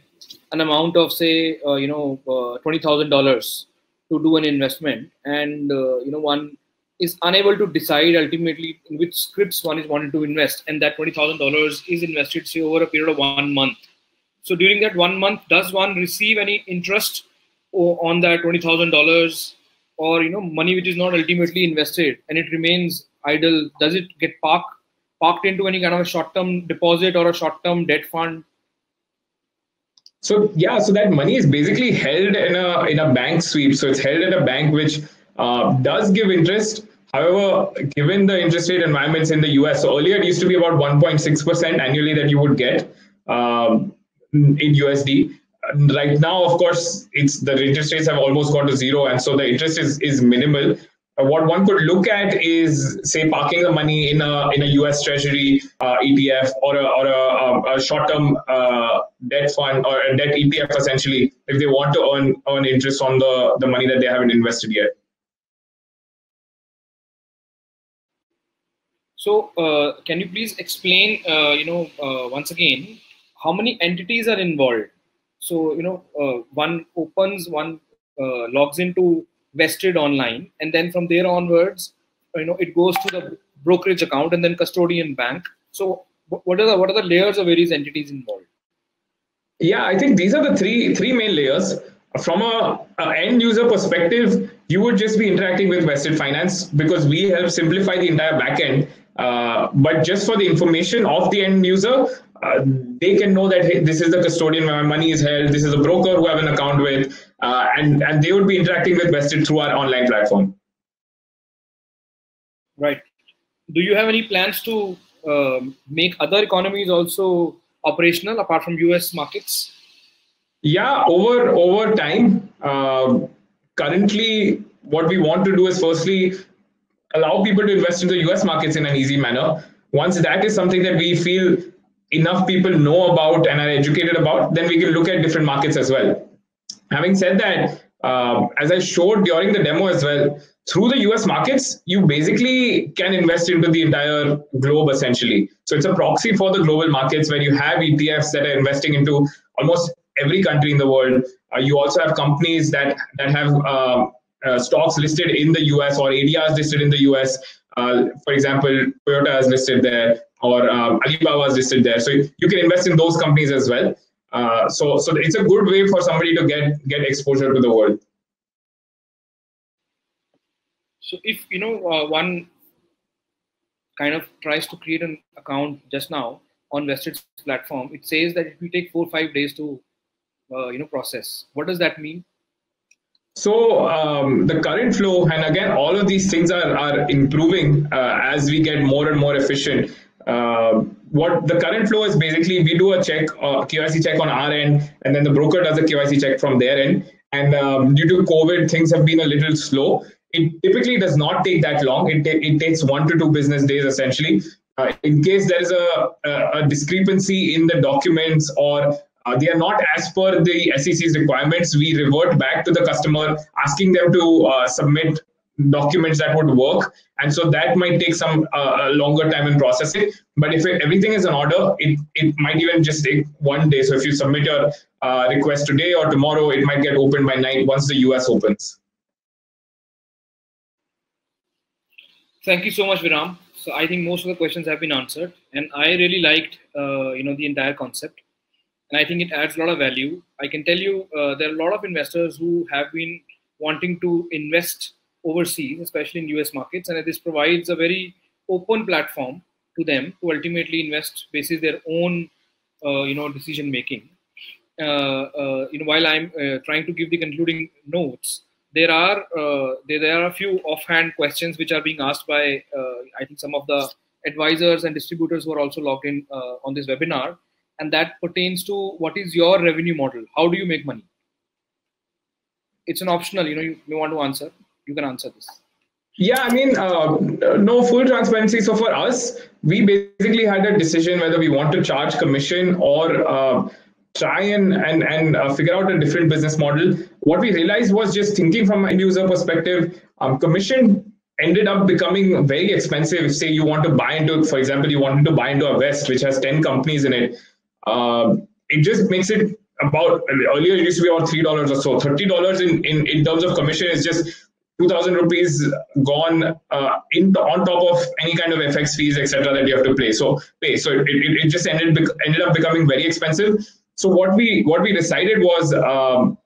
an amount of say uh, you know uh, twenty thousand dollars to do an investment and uh, you know one is unable to decide ultimately in which scripts one is wanting to invest and that $20000 is invested say over a period of one month. So during that one month does one receive any interest on that $20000 or you know money which is not ultimately invested and it remains idle? Does it get parked parked into any kind of a short term deposit or a short term debt fund so yeah, so that money is basically held in a in a bank sweep. So it's held at a bank which uh, does give interest. However, given the interest rate environments in the US, so earlier it used to be about 1.6% annually that you would get um, in USD. Right now, of course, it's the interest rates have almost gone to zero, and so the interest is is minimal. Uh, what one could look at is, say, parking the money in a in a U.S. Treasury uh, ETF or a or a, um, a short-term uh, debt fund or a debt ETF, essentially, if they want to earn earn interest on the the money that they haven't invested yet. So, uh, can you please explain, uh, you know, uh, once again, how many entities are involved? So, you know, one opens, one logs into vested online and then from there onwards you know it goes to the brokerage account and then custodian bank. So what are the what are the layers of various entities involved? Yeah i think these are the three three main layers. From a, a, end user perspective you would just be interacting with vested finance because we help simplify the entire backend uh, but just for the information of the end user uh, they can know that hey, this is the custodian where my money is held. This is a broker who I have an account with, uh, and and they would be interacting with Vested through our online platform. Right. Do you have any plans to um, make other economies also operational apart from US markets? Yeah, over over time. Uh, currently, what we want to do is firstly allow people to invest in the US markets in an easy manner. Once that is something that we feel enough people know about and are educated about, then we can look at different markets as well. Having said that, uh, as I showed during the demo as well, through the US markets, you basically can invest into the entire globe essentially. So it's a proxy for the global markets where you have ETFs that are investing into almost every country in the world. Uh, you also have companies that that have uh, uh stocks listed in the US or ADRs listed in the US. Uh, for example, Toyota is listed there, or um, Alibaba is listed there. So you can invest in those companies as well. Uh, so so it's a good way for somebody to get get exposure to the world. So if you know uh, one kind of tries to create an account just now on Vested's platform, it says that it will take four or five days to uh, you know process. What does that mean? So um, the current flow, and again, all of these things are are improving uh, as we get more and more efficient. Uh, what the current flow is basically we do a check, uh, KYC check on our end, and then the broker does a KYC check from their end. And um, due to COVID, things have been a little slow. It typically does not take that long. It, ta- it takes one to two business days essentially. Uh, in case there is a, a, a, discrepancy in the documents or uh, they are not as per the SEC's requirements, we revert back to the customer asking them to uh, submit documents that would work. And so that might take some uh, longer time in processing. But if it, everything is in order it, it might even just take one day. So if you submit your uh, request today or tomorrow it might get opened by night once the us opens. Thank you so much viram. So i think most of the questions have been answered. And i really liked uh, you know the entire concept. And i think it adds a lot of value. I can tell you uh, there are a lot of investors who have been wanting to invest overseas, especially in US markets, and this provides a very open platform to them to ultimately invest basis their own, uh, you know, decision making. Uh, uh, you know, while I'm uh, trying to give the concluding notes, there are uh, there, there are a few offhand questions which are being asked by uh, I think some of the advisors and distributors who are also logged in on this webinar, and that pertains to what is your revenue model? How do you make money? It's an optional. You know, you, you want to answer you can answer this. Yeah i mean uh, no full transparency. So for us we basically had a decision whether we want to charge commission or uh, try and and and uh, figure out a different business model. What we realized was just thinking from an end user perspective um, commission ended up becoming very expensive. Say you want to buy into for example you wanted to buy into a vest which has 10 companies in it uh, it just makes it about earlier it used to be about three dollars or so. Thirty dollars in, in in terms of commission is just 2000 rupees gone uh, in on top of any kind of FX fees, etc. that you have to pay. So pay. So it, it, it just ended ended up becoming very expensive. So what we what we decided was um,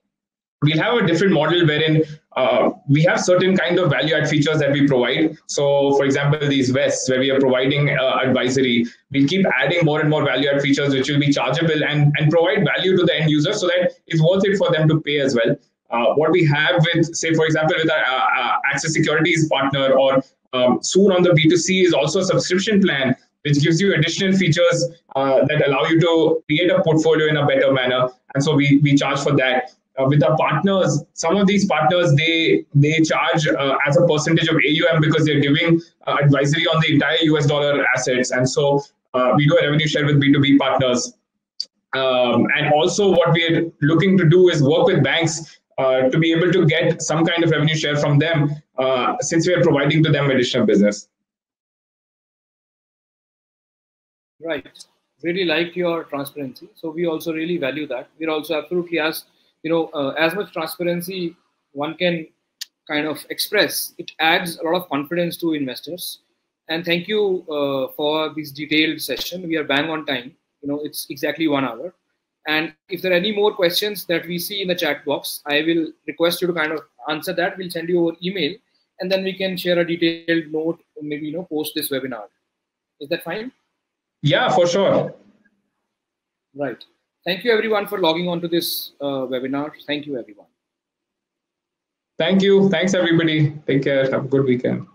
we'll have a different model wherein uh, we have certain kind of value add features that we provide. So, for example, these vests where we are providing uh, advisory, we'll keep adding more and more value add features which will be chargeable and, and provide value to the end user so that it's worth it for them to pay as well. Uh, what we have with, say, for example, with our uh, uh, Axis Securities partner, or um, soon on the B2C is also a subscription plan, which gives you additional features uh, that allow you to create a portfolio in a better manner. And so we, we charge for that. Uh, with our partners, some of these partners they they charge uh, as a percentage of AUM because they're giving advisory on the entire US dollar assets, and so we do a revenue share with B2B partners. Um, and also, what we're looking to do is work with banks uh, to be able to get some kind of revenue share from them uh, since we are providing to them additional business. Right. Really like your transparency. So we also really value that. We're also absolutely as you know uh, as much transparency one can kind of express. It adds a lot of confidence to investors. And thank you uh, for this detailed session. We are bang on time. You know, it's exactly one hour. And if there are any more questions that we see in the chat box, I will request you to kind of answer that. We'll send you over email and then we can share a detailed note, maybe, you know, post this webinar. Is that fine? Yeah, for sure. Right. Thank you everyone for logging on to this uh, webinar. Thank you everyone. Thank you. Thanks everybody. Take care. Have a good weekend.